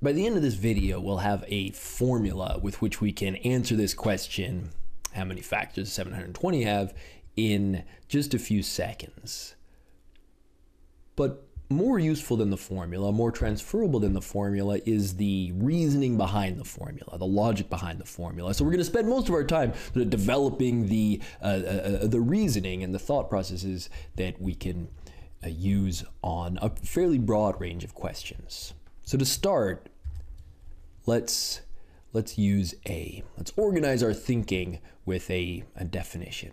By the end of this video, we'll have a formula with which we can answer this question, how many factors 720 have, in just a few seconds. But more useful than the formula, more transferable than the formula is the reasoning behind the formula, the logic behind the formula. So we're going to spend most of our time sort of developing the uh, uh, uh, the reasoning and the thought processes that we can uh, use on a fairly broad range of questions. So to start, let's let's use a let's organize our thinking with a, a definition.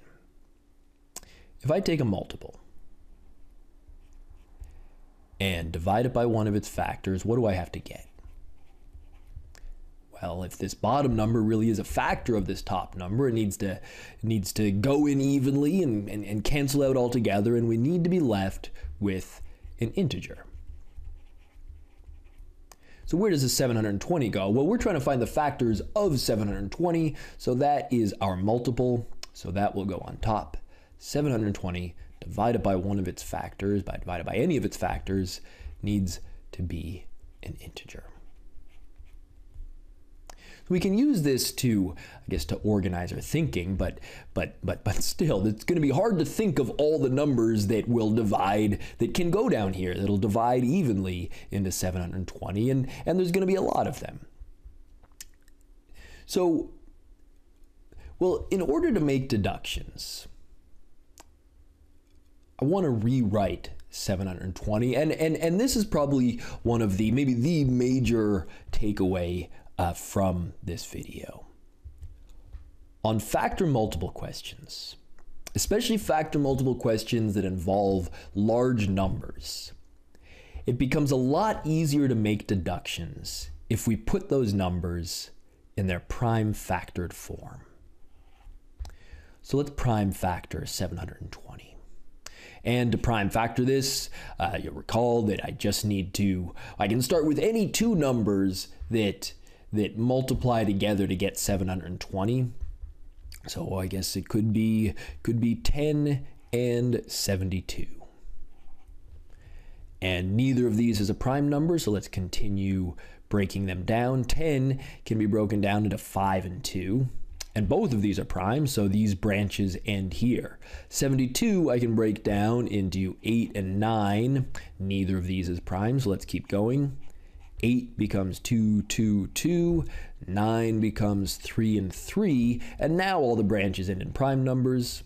If I take a multiple and divide it by one of its factors, what do I have to get? Well, if this bottom number really is a factor of this top number, it needs to, it needs to go in evenly and, and, and cancel out altogether, and we need to be left with an integer. So where does the 720 go? Well, we're trying to find the factors of 720, so that is our multiple, so that will go on top. 720 divided by one of its factors, by divided by any of its factors, needs to be an integer. We can use this to, I guess, to organize our thinking, but but but but still, it's going to be hard to think of all the numbers that will divide that can go down here that'll divide evenly into 720, and and there's going to be a lot of them. So, well, in order to make deductions, I want to rewrite 720 and and and this is probably one of the maybe the major takeaway uh, from this video. On factor multiple questions especially factor multiple questions that involve large numbers it becomes a lot easier to make deductions if we put those numbers in their prime factored form. So let's prime factor 720 and to prime factor this, uh, you'll recall that I just need to, I can start with any two numbers that, that multiply together to get 720. So I guess it could be, could be 10 and 72. And neither of these is a prime number, so let's continue breaking them down. 10 can be broken down into 5 and 2. And both of these are prime, so these branches end here. 72 I can break down into 8 and 9. Neither of these is prime, so let's keep going. 8 becomes 2, 2, 2. 9 becomes 3 and 3. And now all the branches end in prime numbers.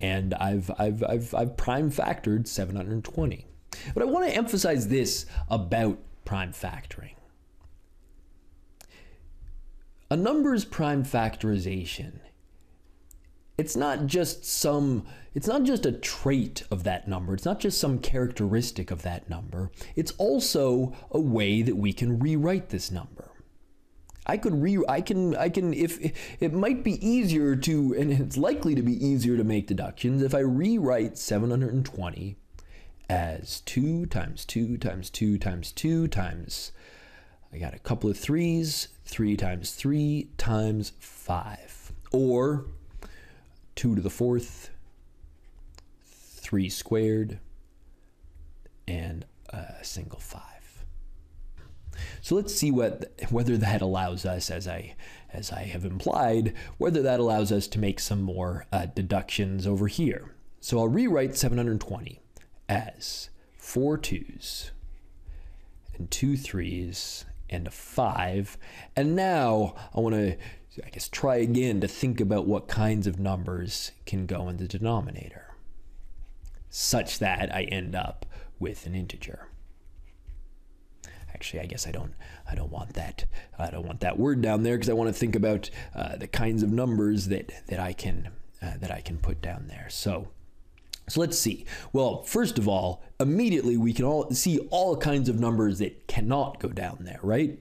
And I've, I've, I've, I've prime factored 720. But I want to emphasize this about prime factoring. A number's prime factorization it's not just some it's not just a trait of that number. It's not just some characteristic of that number. It's also a way that we can rewrite this number. I could re i can i can if it might be easier to and it's likely to be easier to make deductions if i rewrite 720 as 2 times 2 times 2 times 2 times I got a couple of threes, 3 times 3 times 5. Or 2 to the fourth, 3 squared, and a single 5. So let's see what whether that allows us, as I as I have implied, whether that allows us to make some more uh, deductions over here. So I'll rewrite 720 as four twos and two threes and a 5. And now I want to, I guess, try again to think about what kinds of numbers can go in the denominator such that I end up with an integer. Actually, I guess I don't. I don't want that. I don't want that word down there because I want to think about uh, the kinds of numbers that that I can uh, that I can put down there. So so let's see. Well, first of all, immediately we can all see all kinds of numbers that cannot go down there, right?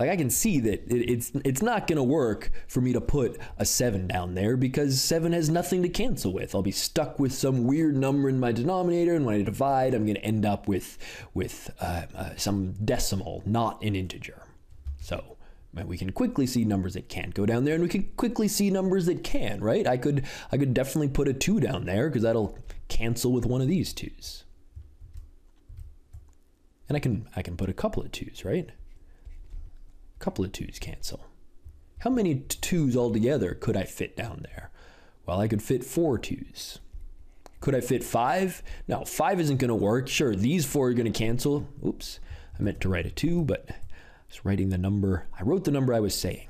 Like I can see that it's it's not going to work for me to put a 7 down there because 7 has nothing to cancel with. I'll be stuck with some weird number in my denominator and when I divide I'm going to end up with with uh, uh, some decimal, not an integer. So we can quickly see numbers that can't go down there and we can quickly see numbers that can, right? I could I could definitely put a 2 down there because that'll cancel with one of these 2's. And I can I can put a couple of twos, right? Couple of twos cancel. How many twos altogether could I fit down there? Well, I could fit four twos. Could I fit five? No, five isn't going to work. Sure, these four are going to cancel. Oops, I meant to write a two, but I was writing the number. I wrote the number I was saying.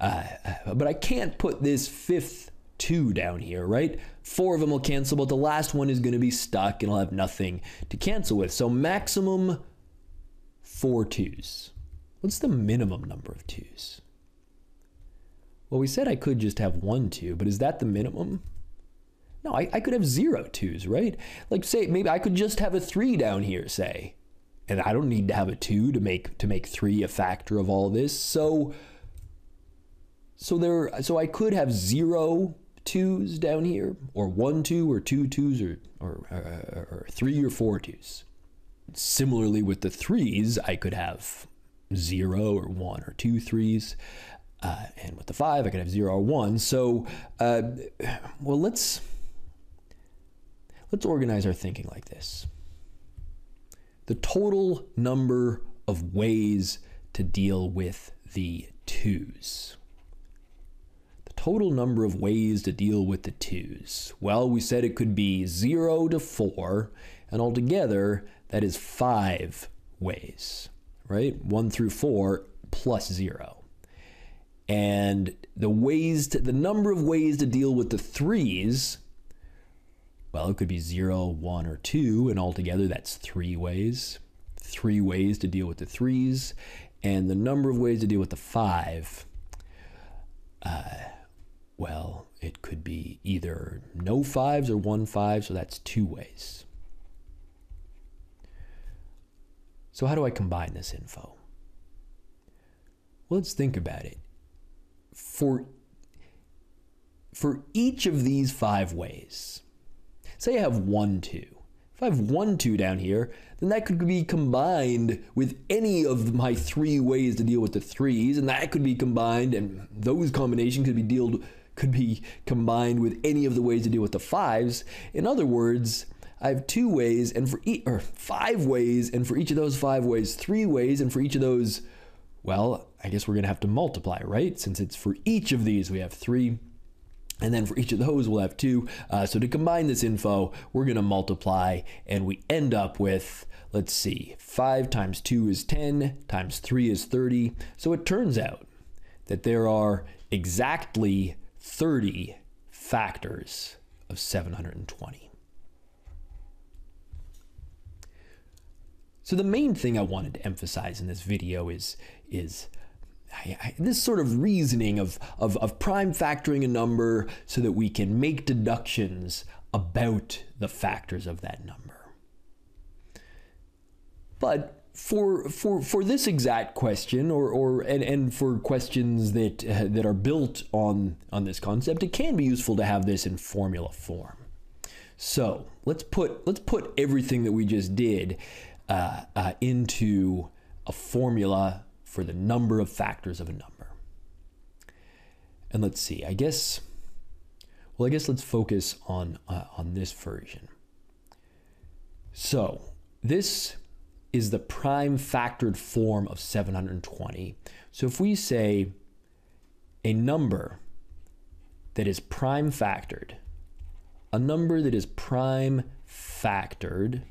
Uh but I can't put this fifth two down here, right? Four of them will cancel, but the last one is going to be stuck and I'll have nothing to cancel with. So maximum four twos. What's the minimum number of twos? Well, we said I could just have one two, but is that the minimum? No, I, I could have zero twos, right? Like say maybe I could just have a three down here, say. And I don't need to have a two to make to make three a factor of all this. So so there so I could have zero twos down here, or one two, or two twos, or, or, or, or three or four twos. Similarly, with the threes, I could have zero or one or two threes. Uh, and with the five, I could have zero or one. So, uh, well, let's let's organize our thinking like this. The total number of ways to deal with the twos The total number of ways to deal with the twos? Well, we said it could be 0 to 4, and altogether that is 5 ways, right? 1 through 4 plus 0. And the ways to, the number of ways to deal with the threes, well, it could be zero, one, or 2, and altogether that's 3 ways. 3 ways to deal with the threes, and the number of ways to deal with the 5 uh, well, it could be either no fives or one five, so that's two ways. So, how do I combine this info? Well, let's think about it. For, for each of these five ways, say I have one, two. If I have one, two down here, then that could be combined with any of my three ways to deal with the threes, and that could be combined, and those combinations could be dealt could be combined with any of the ways to deal with the fives. In other words, I have two ways and for each or five ways and for each of those five ways three ways and for each of those well, I guess we're going to have to multiply, right? Since it's for each of these we have 3 and then for each of those, we'll have two. Uh, so to combine this info, we're going to multiply, and we end up with, let's see, 5 times 2 is 10, times 3 is 30. So it turns out that there are exactly 30 factors of 720. So the main thing I wanted to emphasize in this video is, is I, I, this sort of reasoning of, of, of prime factoring a number so that we can make deductions about the factors of that number. But for for for this exact question or or and, and for questions that uh, that are built on on this concept it can be useful to have this in formula form so let's put let's put everything that we just did uh, uh, into a formula for the number of factors of a number and let's see i guess well i guess let's focus on uh, on this version so this is the prime factored form of 720. So if we say a number that is prime factored, a number that is prime factored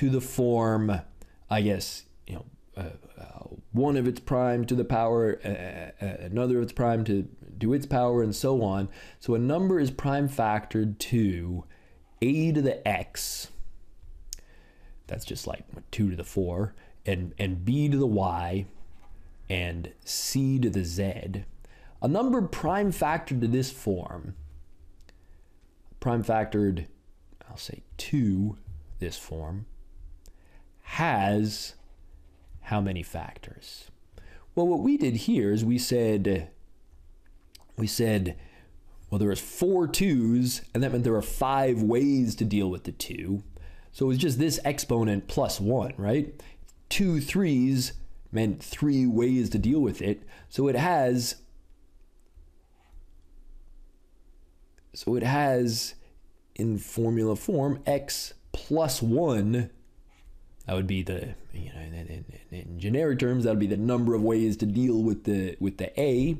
to the form, I guess, you know, uh, uh, one of its prime to the power, uh, uh another of its prime to do its power, and so on. So a number is prime factored to a to the x that's just like 2 to the 4. And, and b to the y and c to the z. A number prime factored to this form, prime factored, I'll say 2 this form, has how many factors? Well, what we did here is we said, we said, well, there was four twos, and that meant there are five ways to deal with the two. So it was just this exponent plus one, right? Two threes meant three ways to deal with it. So it has so it has in formula form x plus 1 That would be the you know in, in, in generic terms that would be the number of ways to deal with the with the a,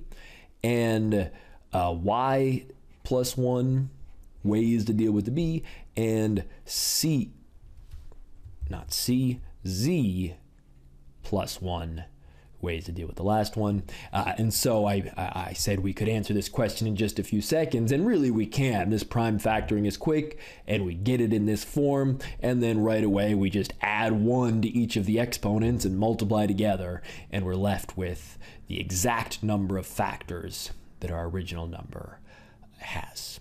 and uh, y plus one ways to deal with the b, and c not c z plus one ways to deal with the last one. Uh, and so I, I said we could answer this question in just a few seconds, and really we can. This prime factoring is quick, and we get it in this form, and then right away we just add one to each of the exponents and multiply together, and we're left with the exact number of factors that our original number has.